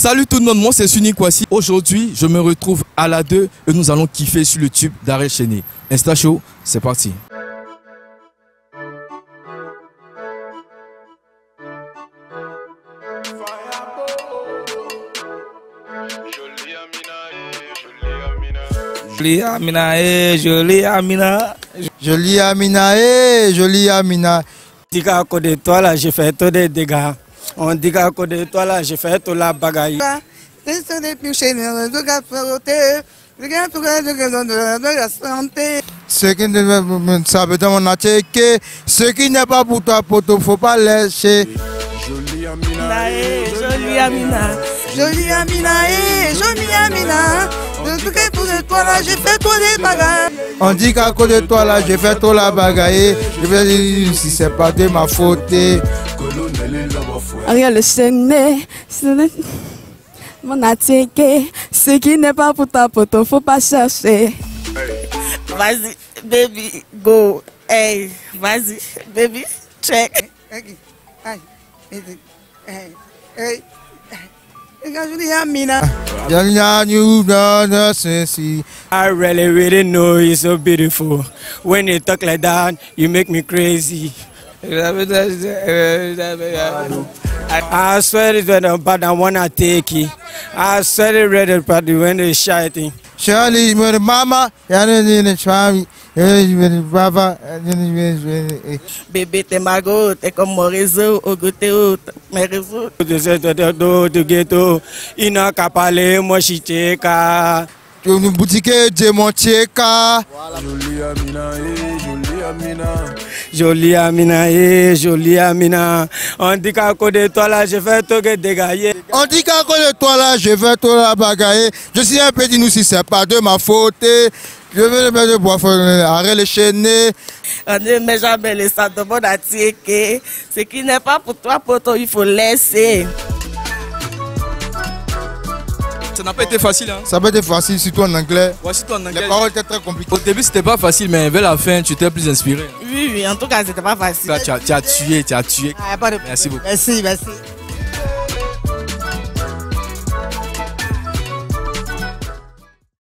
Salut tout le monde, moi c'est Suni Kwasi. Aujourd'hui, je me retrouve à la 2 et nous allons kiffer sur le tube d'Arrêt Chéné. Insta Show, c'est parti. Jolie Amina, jolie Amina. Jolie Amina, jolie Amina. Dit qu'à cause de toi là, j'ai fait tous des dégâts. On dit qu'à cause de toi là, j'ai fait toute la bagaille. Ce qui ne ça veut dire mon attiqué. Ce qui n'est pas pour toi, pour toi, faut pas laisser. Jolie Amina, eh, jolie Amina. Jolie Amina, eh, jolie Amina. Toi là, j'ai fait tous les bagailles. On dit qu'à cause de toi là, j'ai fait toute la bagaille. Je vais dire si c'est pas de ma faute. Ariel le chené, mon attiqué. Ce qui n'est pas pour ta poteau, faut pas chercher. Vas-y, baby, go. Hey, vas-y, baby, check. Hey, hey, hey, hey. I really, really know you're so beautiful. When you talk like that, you make me crazy. I swear it's I'm bad, I wanna take it. I swear it's ready, but when they shouting. Charlie, my mama, yana ni chami. Eh, baba, eh, Bébé, t'es ma go, t'es comme mon réseau, au goûter, mes réseaux. Du ghetto, il n'a qu'à parler, moi je suis tcheka. une boutique de mon eh, jolie Amina. Jolie Amina, eh, jolie Amina. On dit qu'à cause de toi là, je fais tout que dégailler. On dit qu'à cause de toi là, je vais tout la bagaille. Je suis un petit nous si c'est pas de ma faute. Je vais le mettre de bois, arrête le chaîner. On ne met jamais les de mon attiqué. Ce qui n'est pas pour toi, pour toi, il faut laisser. Ça n'a pas été facile, hein Ça peut être facile, surtout en anglais. Voici toi en anglais. Les paroles étaient très compliquées. Au début, c'était pas facile, mais vers la fin, tu t'es plus inspiré. Oui, oui, en tout cas, c'était pas facile. Tu as, tu as tué, tu as tué. Ah, pas de Merci beaucoup. Merci, merci.